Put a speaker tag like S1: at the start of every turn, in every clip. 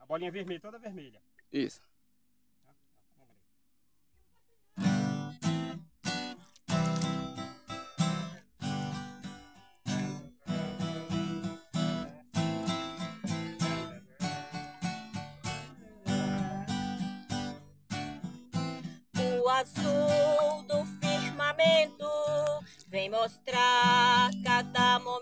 S1: A bolinha vermelha, toda vermelha.
S2: Isso.
S3: O azul do firmamento vem mostrar cada momento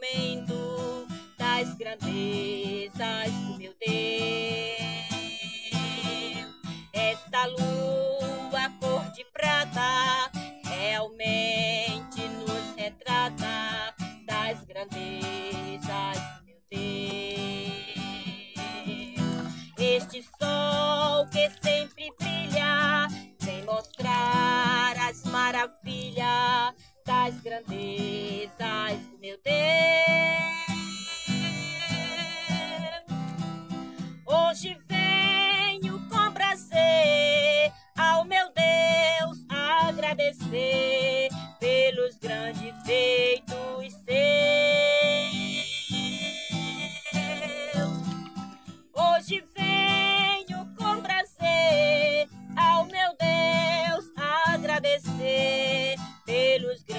S3: maravilhas das grandezas do meu Deus. Hoje venho com prazer ao meu Deus agradecer pelos grandes feitos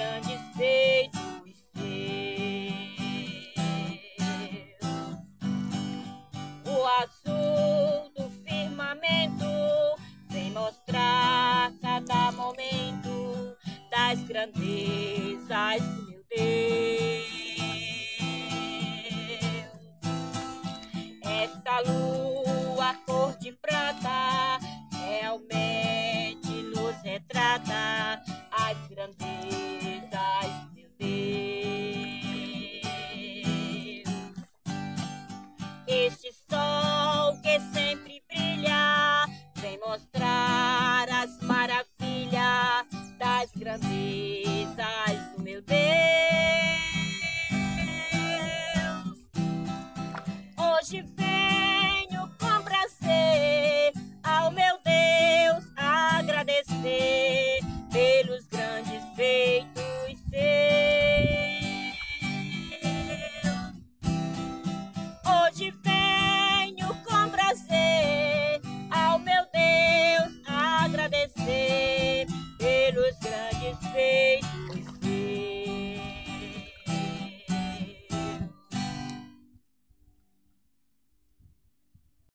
S3: grandes feitos seus. O azul do firmamento vem mostrar cada momento das grandezas do meu Deus. Esta lua das